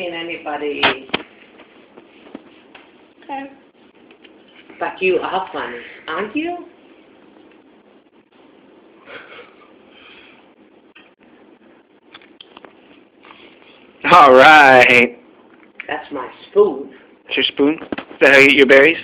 seen anybody. Okay. But you are funny, aren't you? All right. That's my spoon. That's your spoon? Is that how you eat your berries?